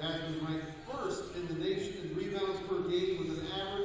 As was my first in the nation in rebounds per game with an average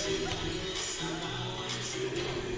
I want you.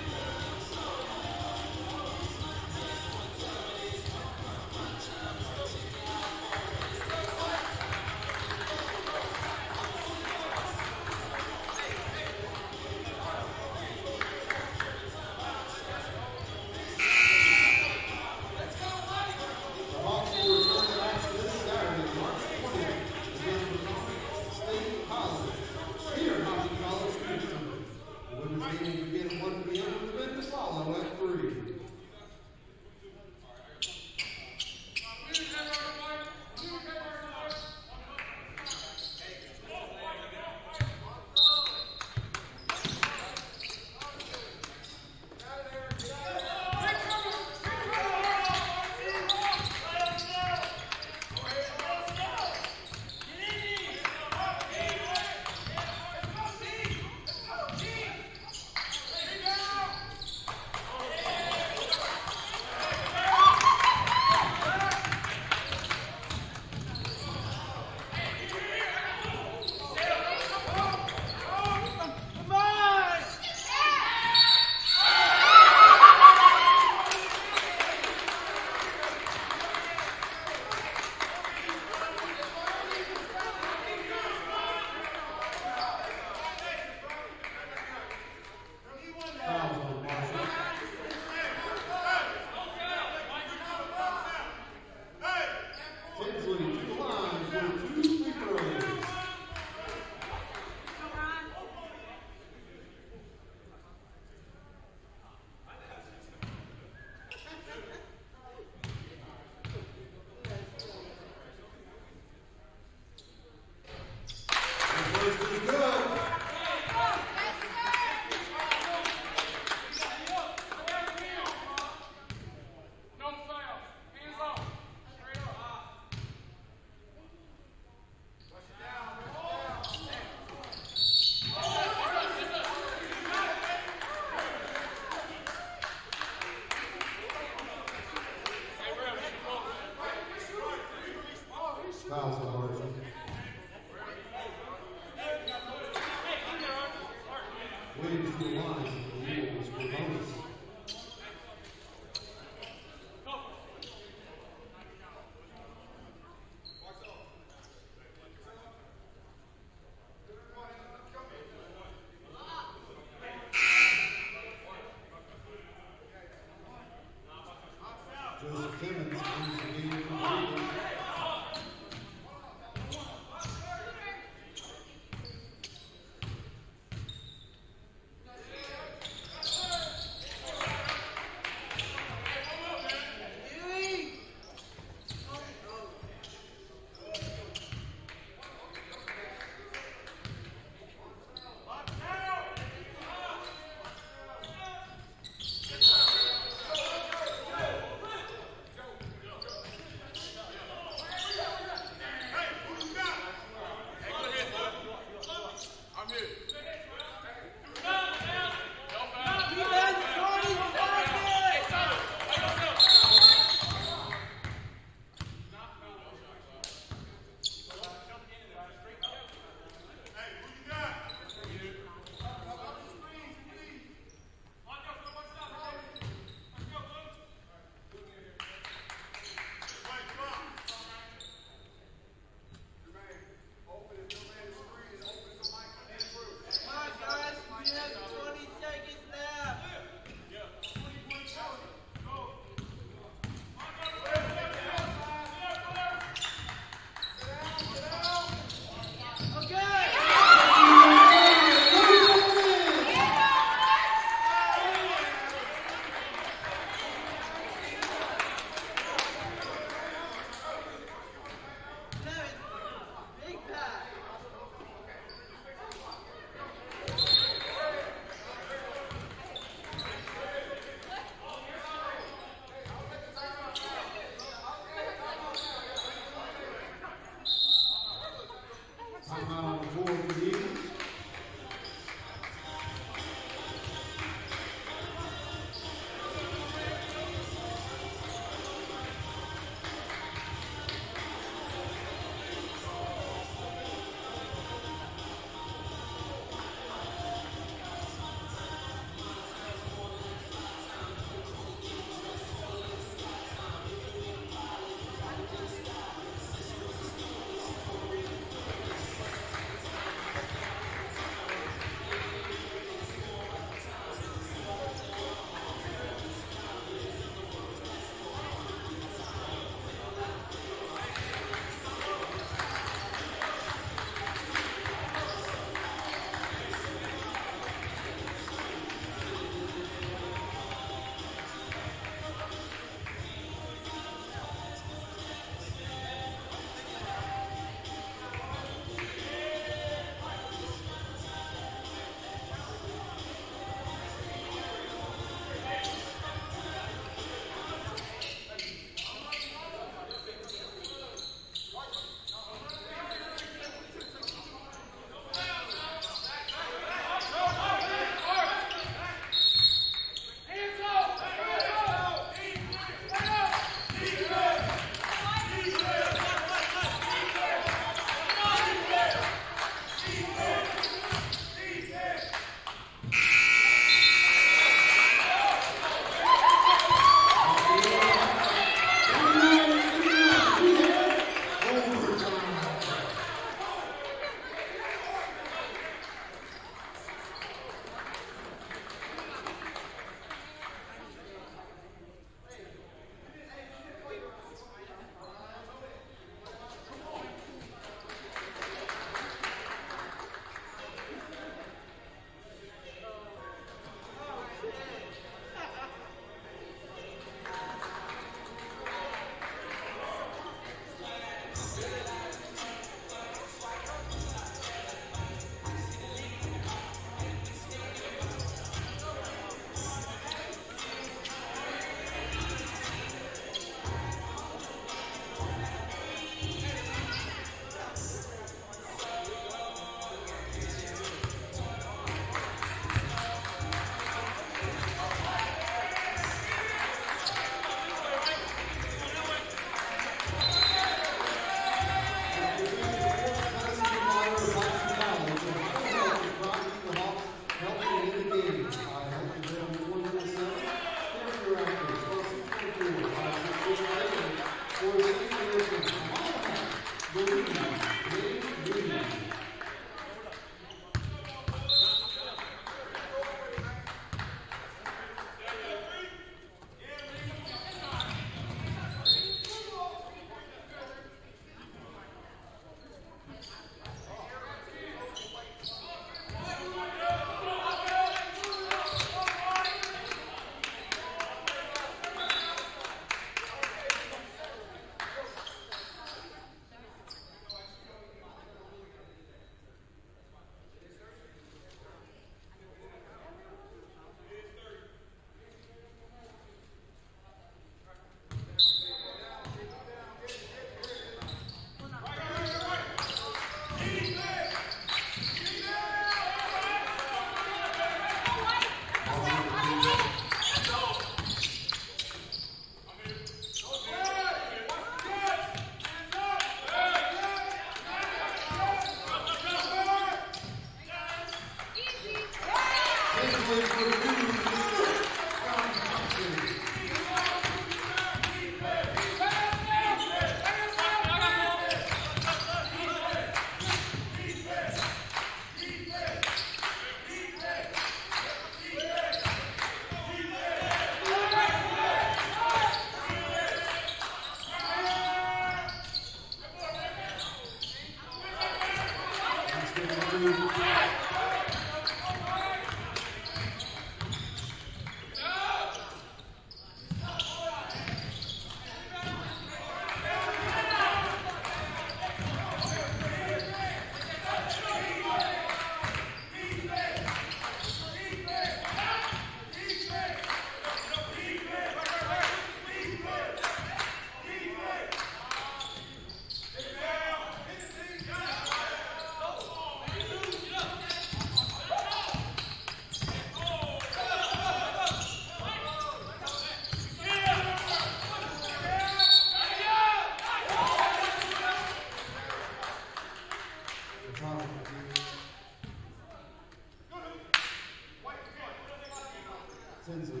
cleansing